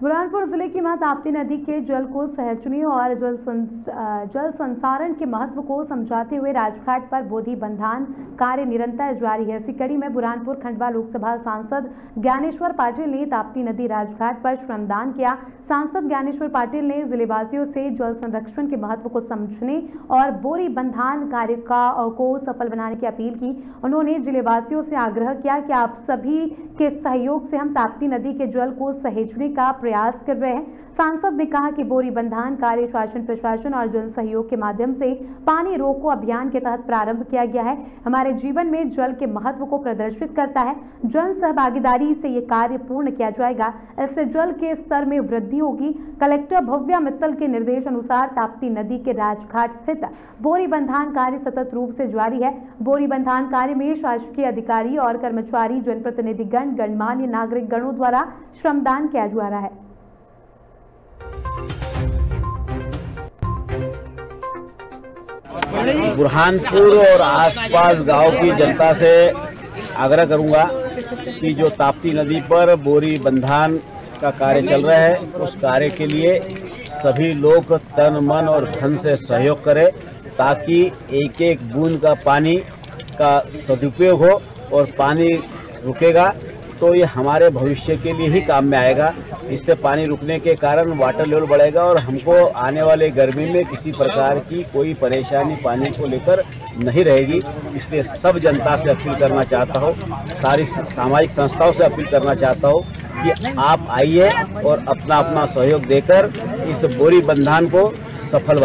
बुरहानपुर ज़िले की माँ ताप्ती नदी के जल को सहजनी और जल जल संसारण के महत्व को समझाते हुए राजघाट पर बोधि बंधान कार्य निरंतर जारी है। इसी कड़ी में बुरहानपुर खंडवा लोकसभा सांसद ज्ञानेश्वर पाटिल ने ताप्ती नदी राजघाट पर श्रमदान किया। सांसद ज्ञानेश्वर पाटिल ने जिलेवासियों से जल संरक्षण के महत्व को समझने और बोरी बंधान कार्य का को सफल बनाने की अपील की। उन्होंने जिलेवासियों से आग्रह किया कि आप सभी के सहयोग से हम ताप्ती नदी के जल को सहेजने का प्रयास कर रहे हैं। सांसद ने कहा कि बोरी बंधान, कार्य, शासन, प्रशासन और जन सहयोग के माध्यम से पानी रोको अभियान के तहत प्रारंभ किया गया है। हमारे जीवन में जल के महत्व को प्रदर्शित करता है। जन सहभागीदारी से ये कार्य पूर्ण किया जाएगा। इससे जल के स्तर में वृद्धि होगी। कलेक्टर भव्या मित्तल के निर्देश अनुसार ताप्ती नदी के राजघाट स्थित बोरी बंधान कार्य सतत रूप से जारी है। बोरी बंधान कार्य में शासकीय अधिकारी और कर्मचारी जनप्रतिनिधिगण, गणमान्य नागरिक गणों द्वारा श्रमदान किया जा रहा है। बुरहानपुर और आसपास गाँव की जनता से आग्रह करूँगा कि जो ताप्ती नदी पर बोरी बंधान का कार्य चल रहा है, उस कार्य के लिए सभी लोग तन, मन और धन से सहयोग करें, ताकि एक एक बूंद का पानी का सदुपयोग हो और पानी रुकेगा। तो ये हमारे भविष्य के लिए ही काम में आएगा। इससे पानी रुकने के कारण वाटर लेवल बढ़ेगा और हमको आने वाले गर्मी में किसी प्रकार की कोई परेशानी पानी को लेकर नहीं रहेगी। इसलिए सब जनता से अपील करना चाहता हूँ, सारी सामाजिक संस्थाओं से अपील करना चाहता हूँ कि आप आइए और अपना अपना सहयोग देकर इस बोरी बंधान को सफल